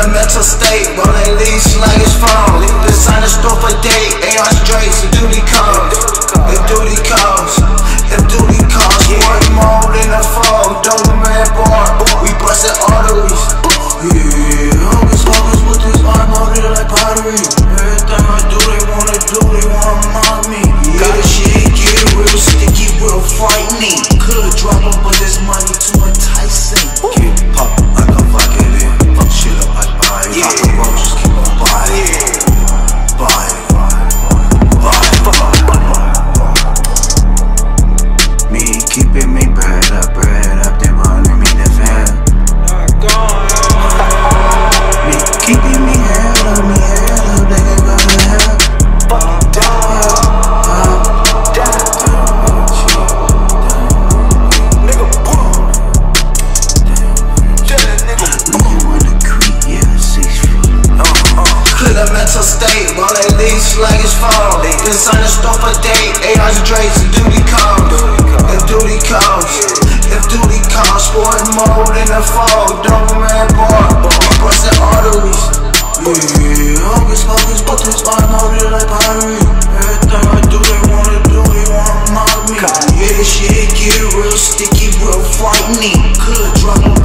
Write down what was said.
the mental state, rolling leaves like it's phone. Design a store for date, AR straights, if duty comes. If duty comes, if duty comes. One mode in the phone, don't man bar. We busted arteries. Yeah, keeping me bread up, bread up, they money me the fan. Me keeping me head up, me head up, they can go to hell. Creep, yeah, six feet. Clear mental state, rolling leaves like it's phone. Design a store for date, AR's drapes, if duty comes. If duty comes, if duty comes, sport mode in the double man bar. Busting arteries. Yeah, hocus pocus, but this arm molded like pottery. Everything I do, they wanna do, they wanna mock me. Yeah, this shit get real sticky, real frightening.